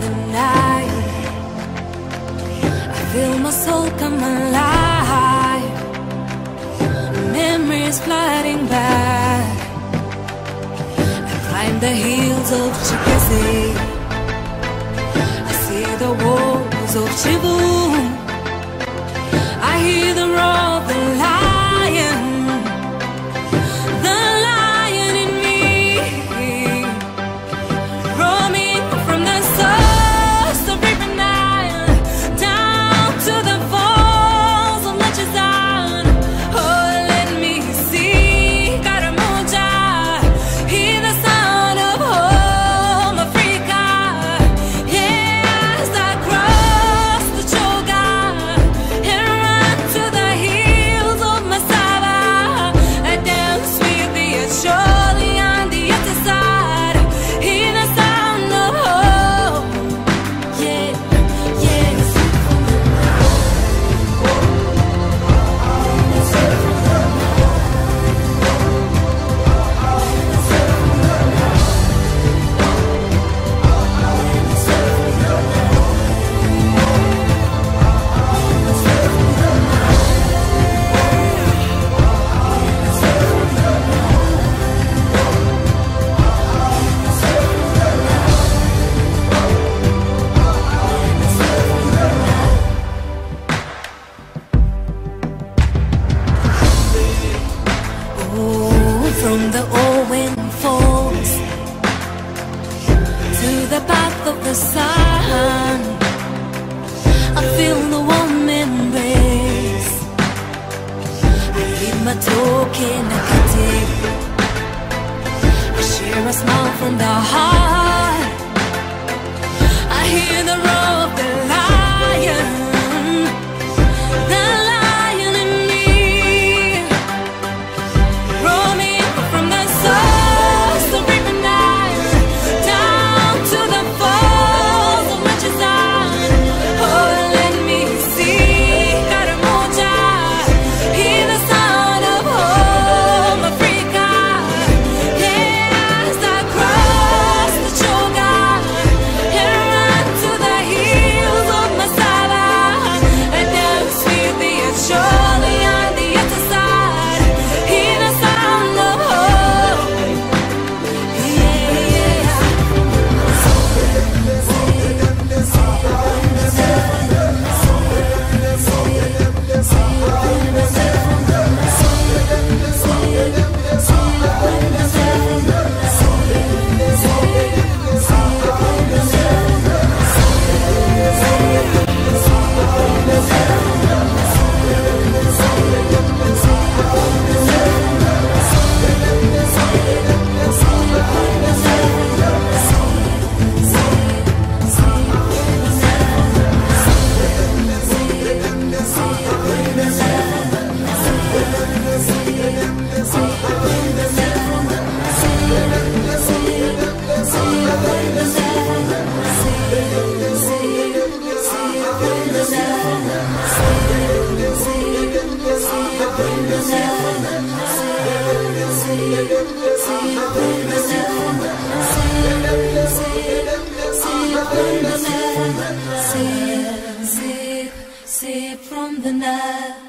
the night. I feel my soul come alive. Memories flooding back. I climb the hills of Chikese I see the walls of Chibu. I hear the talking negative. I share a smile from the heart. from the Nile, sip, sip, sip from the Nile.